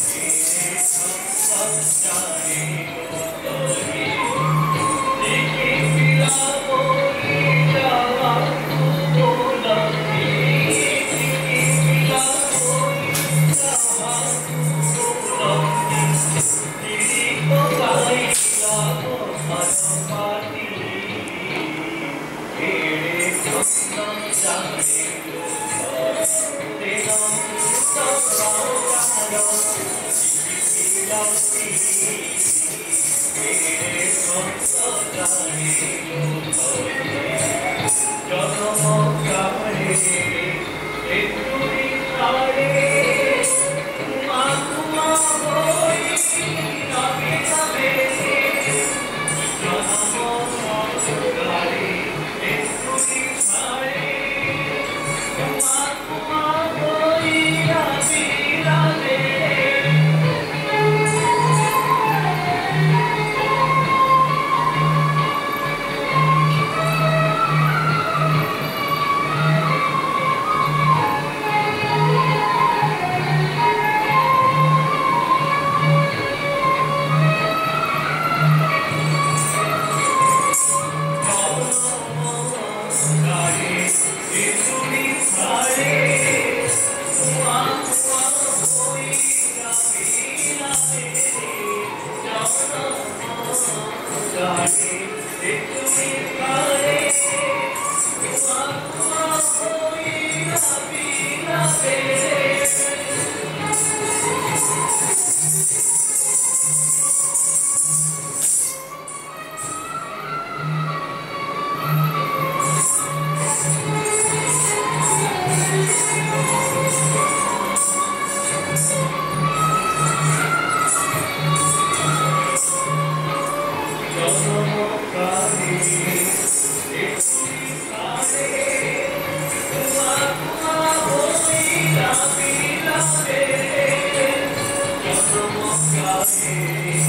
Yes. Thank you. Thank you. más.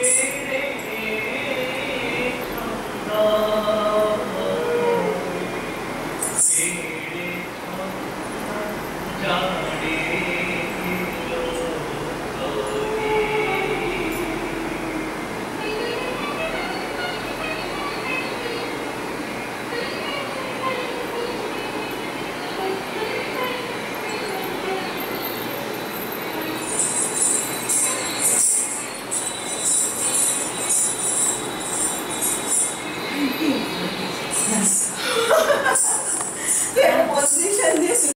Yes.